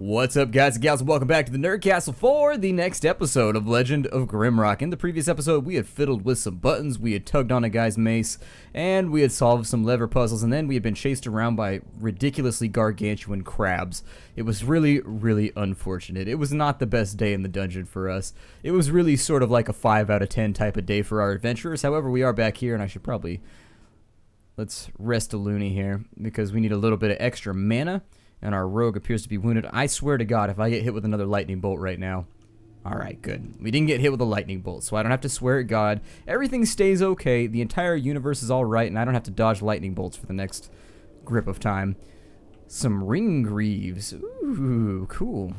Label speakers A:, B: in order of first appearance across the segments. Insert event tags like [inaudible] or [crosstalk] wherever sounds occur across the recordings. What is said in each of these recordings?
A: What's up, guys and gals, welcome back to the Nerd Castle for the next episode of Legend of Grimrock. In the previous episode, we had fiddled with some buttons, we had tugged on a guy's mace, and we had solved some lever puzzles, and then we had been chased around by ridiculously gargantuan crabs. It was really, really unfortunate. It was not the best day in the dungeon for us. It was really sort of like a 5 out of 10 type of day for our adventurers. However, we are back here, and I should probably... Let's rest a loony here, because we need a little bit of extra mana and our rogue appears to be wounded. I swear to God, if I get hit with another lightning bolt right now. Alright, good. We didn't get hit with a lightning bolt, so I don't have to swear at God. Everything stays okay. The entire universe is alright, and I don't have to dodge lightning bolts for the next grip of time. Some ring greaves. Ooh, cool.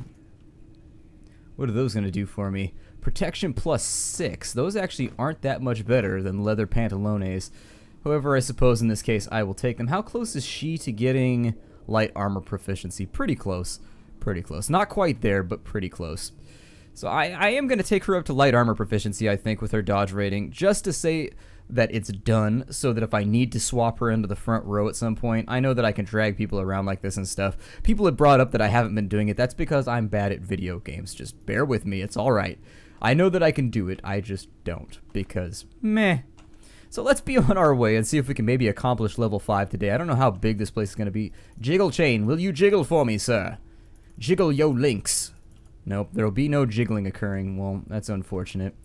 A: What are those going to do for me? Protection plus 6. Those actually aren't that much better than leather pantalones. However, I suppose in this case I will take them. How close is she to getting light armor proficiency. Pretty close. Pretty close. Not quite there, but pretty close. So I, I am going to take her up to light armor proficiency, I think, with her dodge rating, just to say that it's done, so that if I need to swap her into the front row at some point, I know that I can drag people around like this and stuff. People have brought up that I haven't been doing it. That's because I'm bad at video games. Just bear with me. It's alright. I know that I can do it. I just don't, because meh. So let's be [laughs] on our way and see if we can maybe accomplish level 5 today. I don't know how big this place is going to be. Jiggle chain, will you jiggle for me, sir? Jiggle yo links. Nope, there'll be no jiggling occurring. Well, that's unfortunate.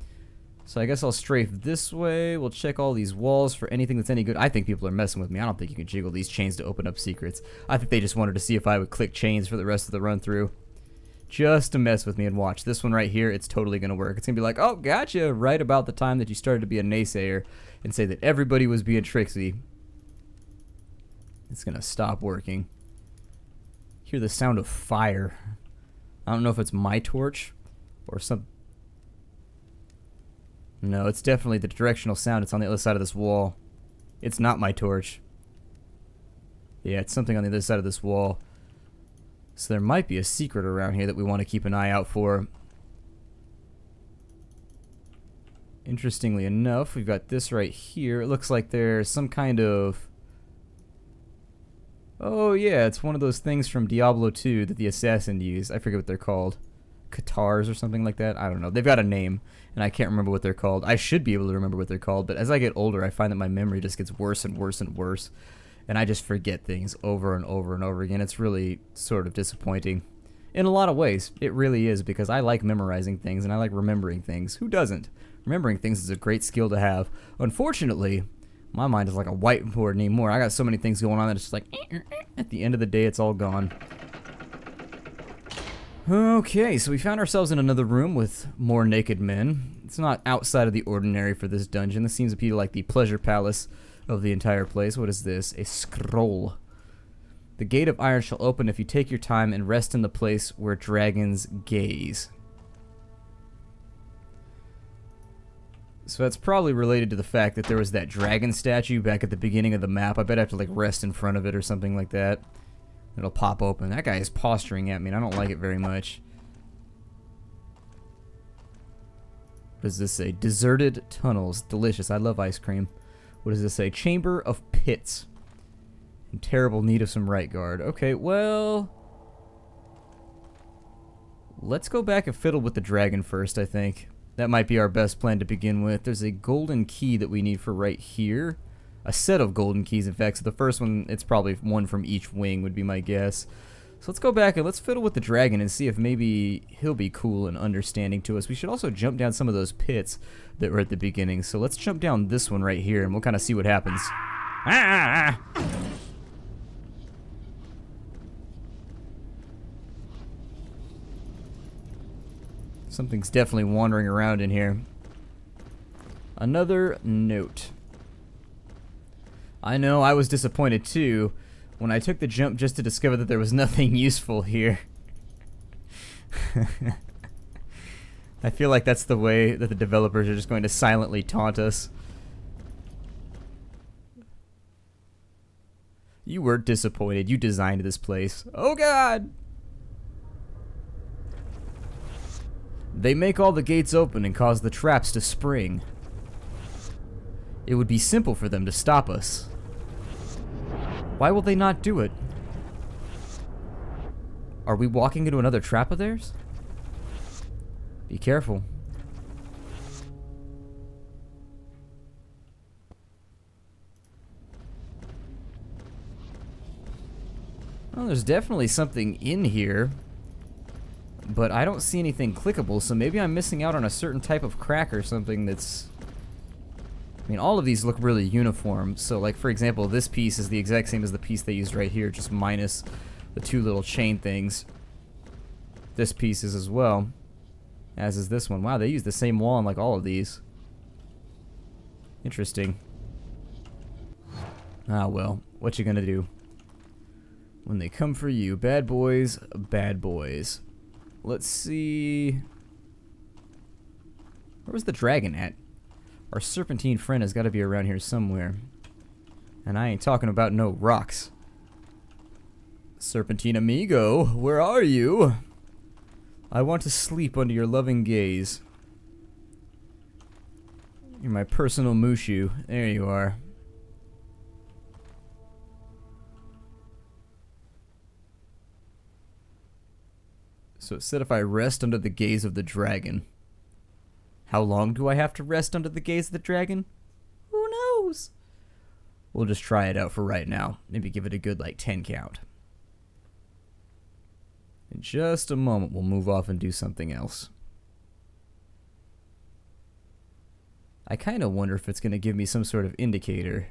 A: So I guess I'll strafe this way. We'll check all these walls for anything that's any good. I think people are messing with me. I don't think you can jiggle these chains to open up secrets. I think they just wanted to see if I would click chains for the rest of the run through. Just to mess with me and watch. This one right here, it's totally going to work. It's going to be like, oh, gotcha, right about the time that you started to be a naysayer and say that everybody was being tricksy, it's going to stop working. Hear the sound of fire. I don't know if it's my torch or some... No, it's definitely the directional sound. It's on the other side of this wall. It's not my torch. Yeah, it's something on the other side of this wall. So there might be a secret around here that we want to keep an eye out for. Interestingly enough, we've got this right here. It looks like there's some kind of... Oh yeah, it's one of those things from Diablo 2 that the assassin used. I forget what they're called. Katars or something like that. I don't know. They've got a name, and I can't remember what they're called. I should be able to remember what they're called, but as I get older, I find that my memory just gets worse and worse and worse, and I just forget things over and over and over again. It's really sort of disappointing. In a lot of ways, it really is, because I like memorizing things, and I like remembering things. Who doesn't? Remembering things is a great skill to have. Unfortunately, my mind is like a whiteboard anymore. I got so many things going on that it's just like, eh, eh, eh. at the end of the day, it's all gone. Okay, so we found ourselves in another room with more naked men. It's not outside of the ordinary for this dungeon. This seems to be like the pleasure palace of the entire place. What is this? A scroll. The gate of iron shall open if you take your time and rest in the place where dragons gaze. So that's probably related to the fact that there was that dragon statue back at the beginning of the map. I bet I have to like rest in front of it or something like that. It'll pop open. That guy is posturing at me and I don't like it very much. What does this say? Deserted tunnels. Delicious. I love ice cream. What does this say? Chamber of pits. In terrible need of some right guard. Okay, well... Let's go back and fiddle with the dragon first, I think. That might be our best plan to begin with. There's a golden key that we need for right here. A set of golden keys, in fact. So the first one, it's probably one from each wing would be my guess. So let's go back and let's fiddle with the dragon and see if maybe he'll be cool and understanding to us. We should also jump down some of those pits that were at the beginning. So let's jump down this one right here and we'll kind of see what happens. Ah! Something's definitely wandering around in here. Another note. I know I was disappointed too when I took the jump just to discover that there was nothing [laughs] useful here. [laughs] I feel like that's the way that the developers are just going to silently taunt us. You were disappointed. You designed this place. Oh god! They make all the gates open and cause the traps to spring. It would be simple for them to stop us. Why will they not do it? Are we walking into another trap of theirs? Be careful. Well, there's definitely something in here. But I don't see anything clickable, so maybe I'm missing out on a certain type of crack or something that's... I mean, all of these look really uniform. So, like, for example, this piece is the exact same as the piece they used right here, just minus the two little chain things. This piece is as well, as is this one. Wow, they use the same wall on, like, all of these. Interesting. Ah, well, what you gonna do? When they come for you, bad boys, bad boys. Let's see... Where was the dragon at? Our serpentine friend has got to be around here somewhere. And I ain't talking about no rocks. Serpentine amigo, where are you? I want to sleep under your loving gaze. You're my personal Mushu. There you are. So it said if I rest under the gaze of the dragon. How long do I have to rest under the gaze of the dragon? Who knows? We'll just try it out for right now. Maybe give it a good, like, 10 count. In just a moment, we'll move off and do something else. I kind of wonder if it's going to give me some sort of indicator.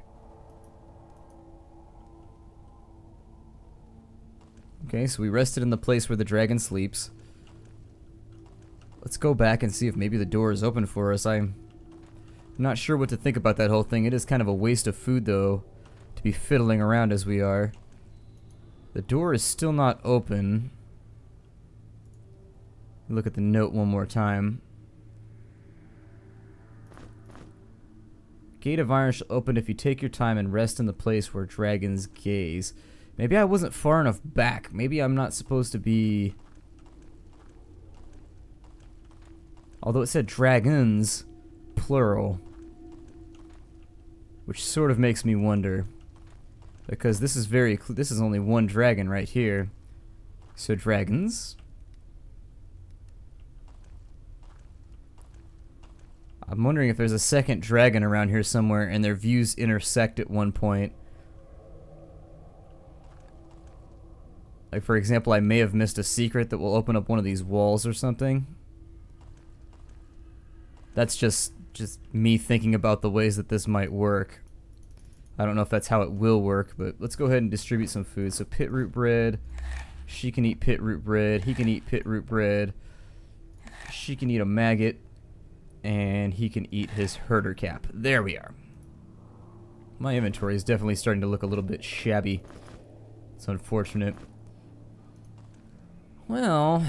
A: Okay, so we rested in the place where the dragon sleeps. Let's go back and see if maybe the door is open for us. I'm not sure what to think about that whole thing. It is kind of a waste of food, though, to be fiddling around as we are. The door is still not open. Look at the note one more time. Gate of Iron shall open if you take your time and rest in the place where dragons gaze. Maybe I wasn't far enough back. Maybe I'm not supposed to be... Although it said dragons, plural. Which sort of makes me wonder. Because this is very... This is only one dragon right here. So dragons. I'm wondering if there's a second dragon around here somewhere and their views intersect at one point. Like, for example, I may have missed a secret that will open up one of these walls or something. That's just just me thinking about the ways that this might work. I don't know if that's how it will work, but let's go ahead and distribute some food. So pit root bread. She can eat pit root bread. He can eat pit root bread. She can eat a maggot. And he can eat his herder cap. There we are. My inventory is definitely starting to look a little bit shabby. It's unfortunate. Well...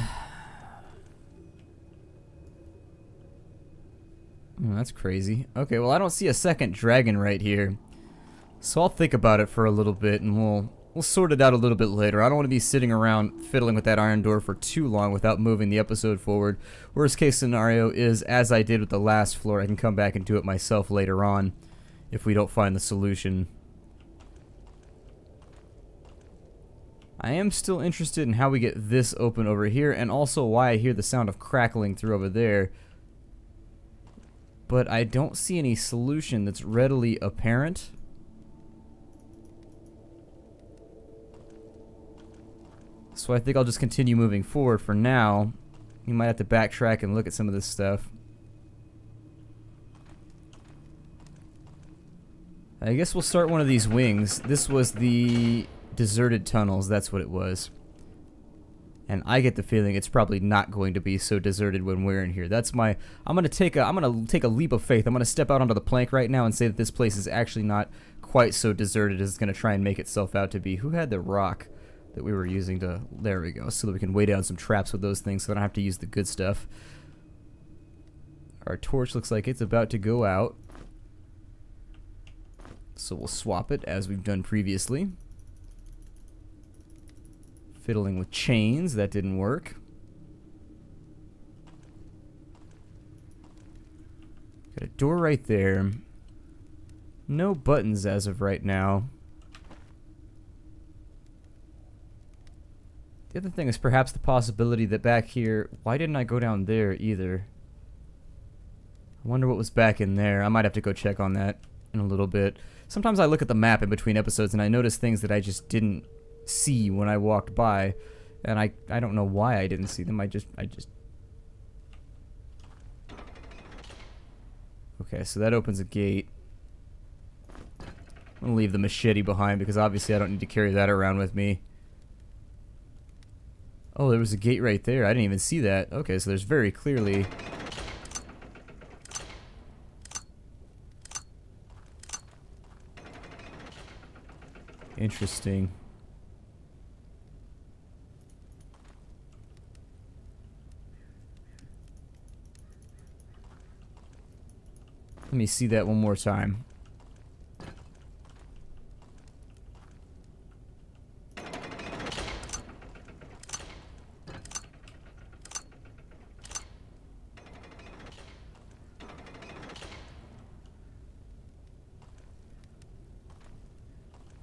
A: Oh, that's crazy. Okay, well I don't see a second dragon right here. So I'll think about it for a little bit and we'll we'll sort it out a little bit later. I don't want to be sitting around fiddling with that iron door for too long without moving the episode forward. Worst case scenario is, as I did with the last floor, I can come back and do it myself later on if we don't find the solution. I am still interested in how we get this open over here and also why I hear the sound of crackling through over there. But I don't see any solution that's readily apparent. So I think I'll just continue moving forward for now. You might have to backtrack and look at some of this stuff. I guess we'll start one of these wings. This was the deserted tunnels, that's what it was. And I get the feeling it's probably not going to be so deserted when we're in here. That's my I'm gonna take a I'm gonna take a leap of faith. I'm gonna step out onto the plank right now and say that this place is actually not quite so deserted as it's gonna try and make itself out to be. Who had the rock that we were using to there we go, so that we can weigh down some traps with those things so I don't have to use the good stuff. Our torch looks like it's about to go out. So we'll swap it as we've done previously. Fiddling with chains, that didn't work. Got a door right there. No buttons as of right now. The other thing is perhaps the possibility that back here, why didn't I go down there either? I wonder what was back in there. I might have to go check on that in a little bit. Sometimes I look at the map in between episodes and I notice things that I just didn't see when I walked by. And I, I don't know why I didn't see them. I just, I just... Okay, so that opens a gate. I'm gonna leave the machete behind because obviously I don't need to carry that around with me. Oh, there was a gate right there. I didn't even see that. Okay, so there's very clearly Interesting. Let me see that one more time.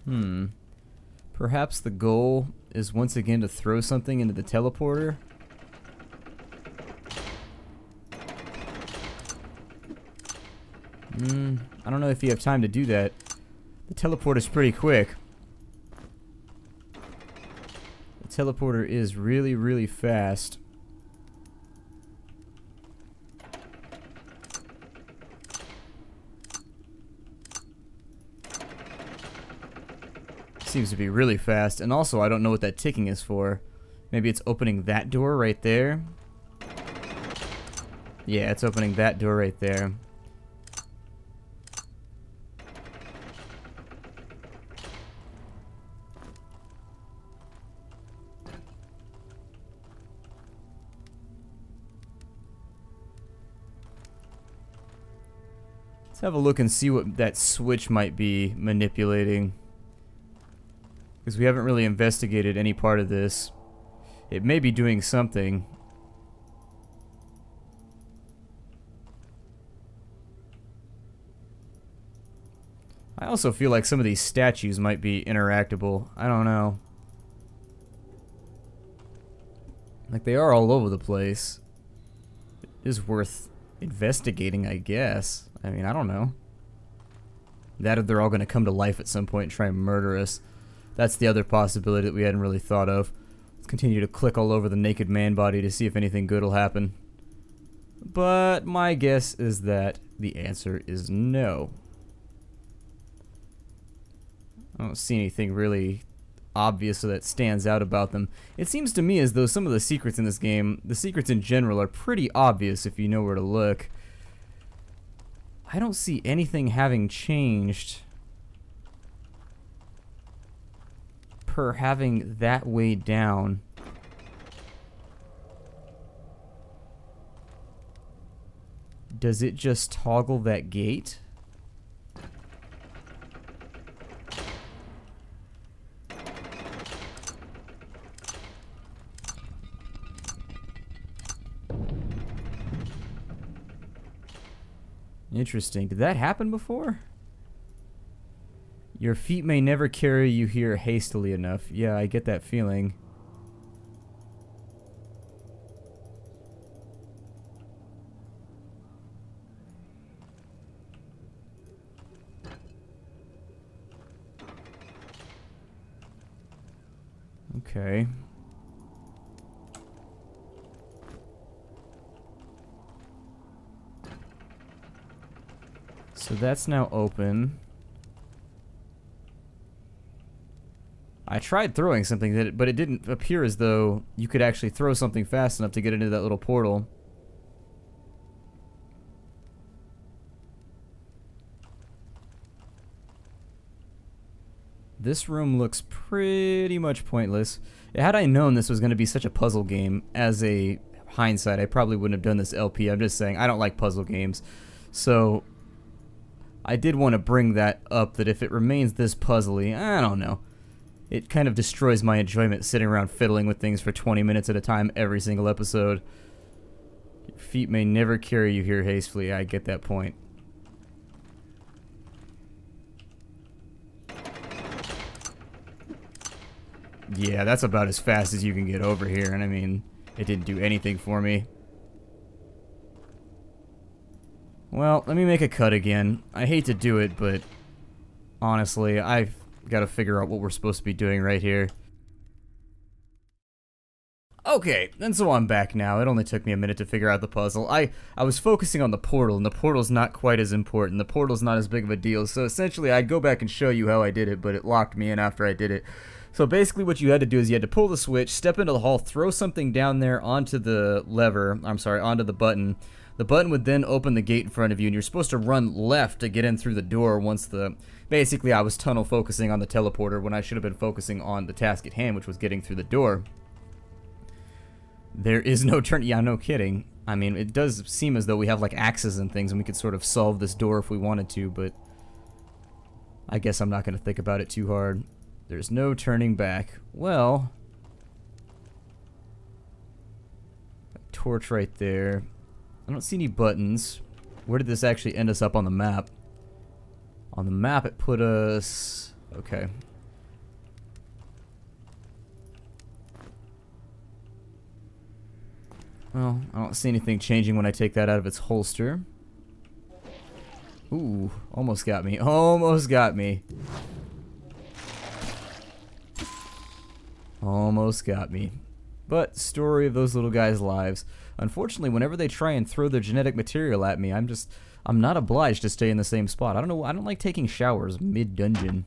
A: Hmm. Perhaps the goal is once again to throw something into the teleporter? Hmm. I don't know if you have time to do that. The teleport is pretty quick. The teleporter is really, really fast. Seems to be really fast. And also, I don't know what that ticking is for. Maybe it's opening that door right there? Yeah, it's opening that door right there. Have a look and see what that switch might be manipulating. Because we haven't really investigated any part of this. It may be doing something. I also feel like some of these statues might be interactable. I don't know. Like, they are all over the place. It is worth investigating, I guess. I mean, I don't know. That they're all going to come to life at some point and try and murder us. That's the other possibility that we hadn't really thought of. Let's continue to click all over the naked man body to see if anything good will happen. But my guess is that the answer is no. I don't see anything really obvious that stands out about them. It seems to me as though some of the secrets in this game, the secrets in general, are pretty obvious if you know where to look. I don't see anything having changed per having that way down. Does it just toggle that gate? Interesting. Did that happen before? Your feet may never carry you here hastily enough. Yeah, I get that feeling. Okay. So that's now open. I tried throwing something, that, but it didn't appear as though you could actually throw something fast enough to get into that little portal. This room looks pretty much pointless. Had I known this was going to be such a puzzle game, as a hindsight, I probably wouldn't have done this LP. I'm just saying, I don't like puzzle games. So, I did want to bring that up, that if it remains this puzzly, I don't know it kind of destroys my enjoyment sitting around fiddling with things for 20 minutes at a time every single episode. Your feet may never carry you here hastily, I get that point. Yeah, that's about as fast as you can get over here, and I mean, it didn't do anything for me. Well, let me make a cut again. I hate to do it, but honestly, I've got to figure out what we're supposed to be doing right here. Okay, and so I'm back now. It only took me a minute to figure out the puzzle. I, I was focusing on the portal, and the portal's not quite as important. The portal's not as big of a deal, so essentially I'd go back and show you how I did it, but it locked me in after I did it. So basically what you had to do is you had to pull the switch, step into the hall, throw something down there onto the lever, I'm sorry, onto the button. The button would then open the gate in front of you, and you're supposed to run left to get in through the door once the... Basically, I was tunnel focusing on the teleporter when I should have been focusing on the task at hand, which was getting through the door. There is no turn. Yeah, no kidding. I mean, it does seem as though we have like axes and things and we could sort of solve this door if we wanted to, but I guess I'm not going to think about it too hard. There's no turning back. Well, torch right there. I don't see any buttons. Where did this actually end us up on the map? On the map it put us... Okay, Well, I don't see anything changing when I take that out of its holster. Ooh, almost got me. Almost got me. Almost got me. But, story of those little guys' lives. Unfortunately, whenever they try and throw their genetic material at me, I'm just... I'm not obliged to stay in the same spot. I don't know, I don't like taking showers mid-dungeon.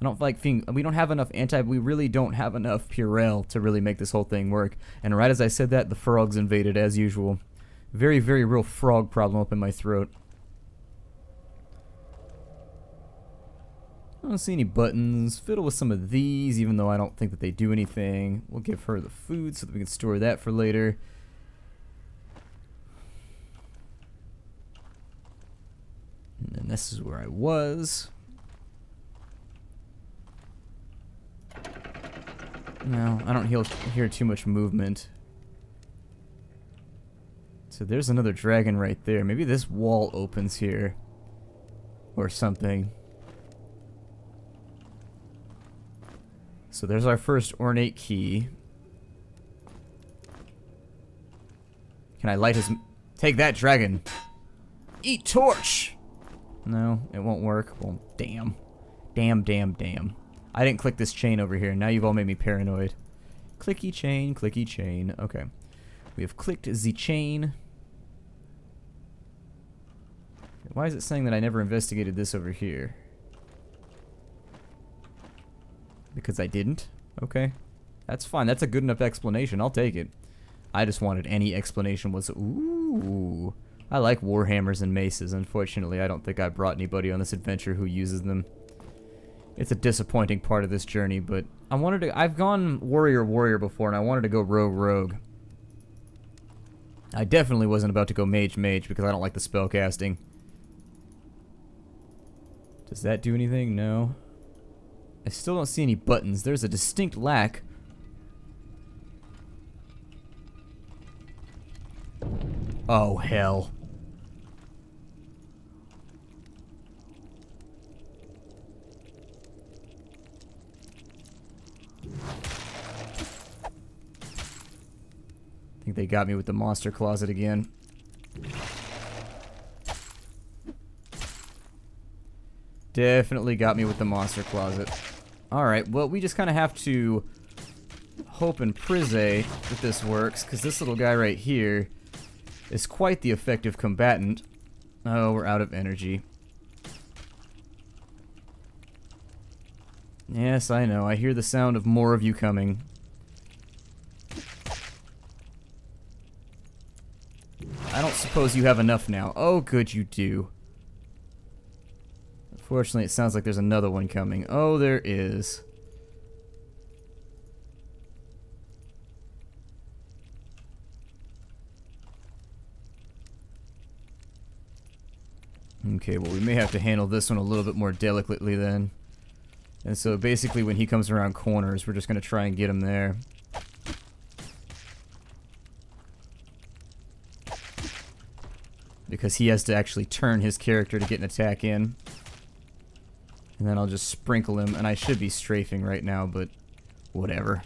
A: I don't like being, we don't have enough anti, we really don't have enough Purell to really make this whole thing work. And right as I said that, the frogs invaded as usual. Very, very real frog problem up in my throat. I don't see any buttons. Fiddle with some of these, even though I don't think that they do anything. We'll give her the food so that we can store that for later. And then this is where I was. No, I don't hear, too much movement. So there's another dragon right there. Maybe this wall opens here. Or something. So there's our first ornate key. Can I light his... Take that, dragon! Eat torch! No, it won't work. Well, damn. Damn, damn, damn. I didn't click this chain over here. Now you've all made me paranoid. Clicky chain, clicky chain. Okay. We have clicked the chain. Why is it saying that I never investigated this over here? Because I didn't? Okay. That's fine. That's a good enough explanation. I'll take it. I just wanted any explanation was... Ooh. I like warhammers and maces. Unfortunately, I don't think I brought anybody on this adventure who uses them it's a disappointing part of this journey, but I wanted to, I've gone warrior warrior before and I wanted to go rogue rogue. I definitely wasn't about to go mage mage because I don't like the spell casting. Does that do anything? No. I still don't see any buttons. There's a distinct lack. Oh, hell. I think they got me with the monster closet again. Definitely got me with the monster closet. Alright, well, we just kind of have to hope and prise that this works, because this little guy right here is quite the effective combatant. Oh, we're out of energy. Yes, I know. I hear the sound of more of you coming. I don't suppose you have enough now. Oh, good, you do. Unfortunately, it sounds like there's another one coming. Oh, there is. Okay, well, we may have to handle this one a little bit more delicately then. And so basically when he comes around corners, we're just going to try and get him there. because he has to actually turn his character to get an attack in. And then I'll just sprinkle him, and I should be strafing right now, but Whatever.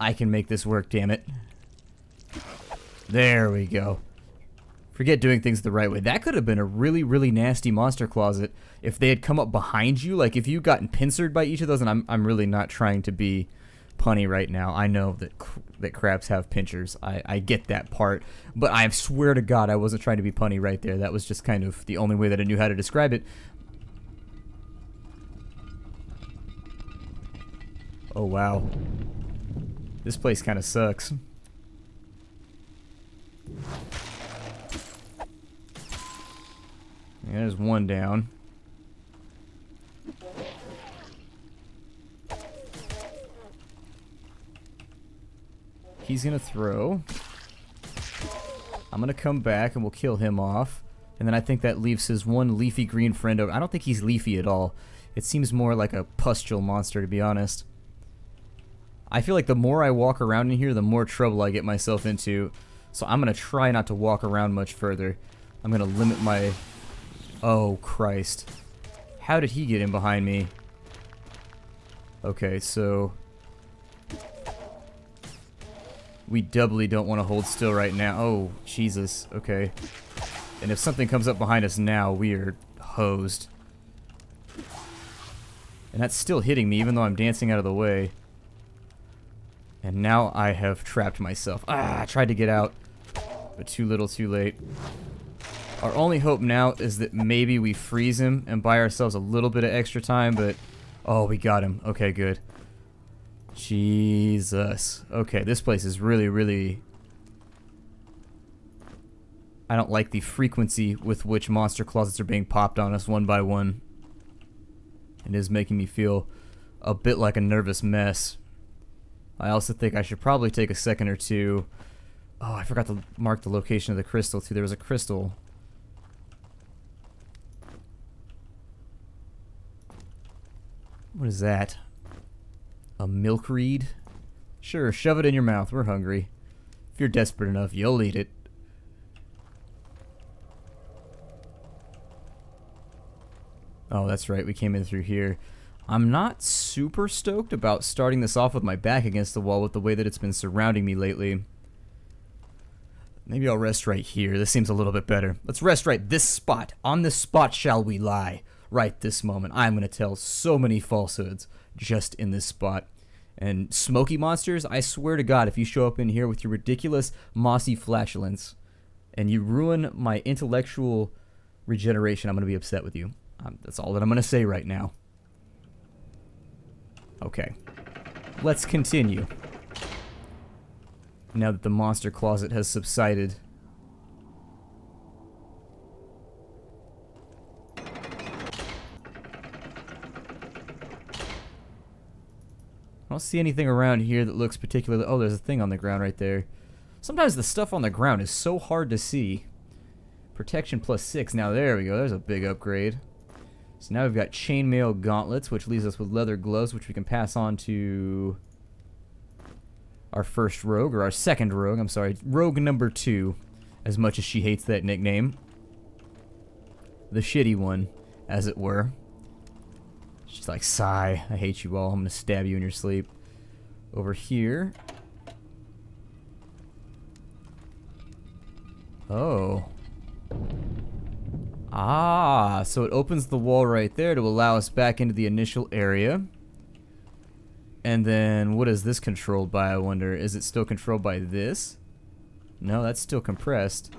A: I can make this work, damn it. There we go. Forget doing things the right way. That could have been a really, really nasty monster closet if they had come up behind you. Like if you gotten pincered by each of those, and I'm, I'm really not trying to be punny right now. I know that that crabs have pinchers. I, I get that part, but I swear to God, I wasn't trying to be punny right there. That was just kind of the only way that I knew how to describe it. Oh wow, this place kind of sucks. there's one down. He's gonna throw. I'm gonna come back and we'll kill him off. And then I think that leaves his one leafy green friend over. I don't think he's leafy at all. It seems more like a pustule monster, to be honest. I feel like the more I walk around in here, the more trouble I get myself into. So I'm gonna try not to walk around much further. I'm gonna limit my... Oh, Christ. How did he get in behind me? Okay, so... We doubly don't want to hold still right now. Oh, Jesus. Okay. And if something comes up behind us now, we are hosed. And that's still hitting me, even though I'm dancing out of the way. And now I have trapped myself. Ah, I tried to get out, but too little too late. Our only hope now is that maybe we freeze him and buy ourselves a little bit of extra time, but... Oh, we got him. Okay, good. Jesus. Okay, this place is really, really... I don't like the frequency with which monster closets are being popped on us one by one. It is making me feel a bit like a nervous mess. I also think I should probably take a second or two. Oh, I forgot to mark the location of the crystal too. There was a crystal. What is that? A milk reed? Sure, shove it in your mouth. We're hungry. If you're desperate enough, you'll eat it. Oh, that's right. We came in through here. I'm not super stoked about starting this off with my back against the wall with the way that it's been surrounding me lately. Maybe I'll rest right here. This seems a little bit better. Let's rest right this spot. On this spot shall we lie. Right this moment. I'm going to tell so many falsehoods just in this spot. And smoky monsters, I swear to God, if you show up in here with your ridiculous mossy flatulence and you ruin my intellectual regeneration, I'm going to be upset with you. Um, that's all that I'm going to say right now. Okay. Let's continue. Now that the monster closet has subsided. I don't see anything around here that looks particularly... Oh, there's a thing on the ground right there. Sometimes the stuff on the ground is so hard to see. Protection plus 6. Now, there we go. There's a big upgrade. So now we've got chainmail gauntlets, which leaves us with leather gloves, which we can pass on to our first rogue, or our second rogue, I'm sorry, rogue number two, as much as she hates that nickname. The shitty one, as it were. She's like, sigh, I hate you all. I'm to stab you in your sleep. Over here. Oh. Ah, so it opens the wall right there to allow us back into the initial area. And then, what is this controlled by, I wonder? Is it still controlled by this? No, that's still compressed.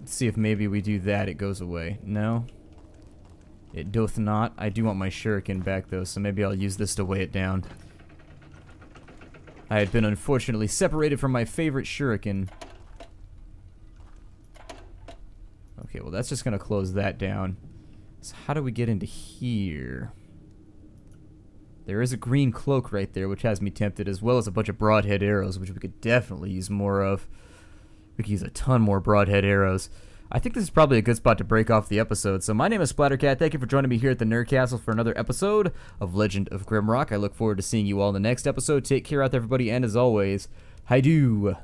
A: Let's see if maybe we do that, it goes away. No? It doth not. I do want my shuriken back though, so maybe I'll use this to weigh it down. I had been unfortunately separated from my favorite shuriken. Okay, well that's just going to close that down. So how do we get into here? There is a green cloak right there, which has me tempted, as well as a bunch of broadhead arrows, which we could definitely use more of. We could use a ton more broadhead arrows. I think this is probably a good spot to break off the episode. So my name is Splattercat. Thank you for joining me here at the Nerd Castle for another episode of Legend of Grimrock. I look forward to seeing you all in the next episode. Take care out there, everybody, and as always, hi do.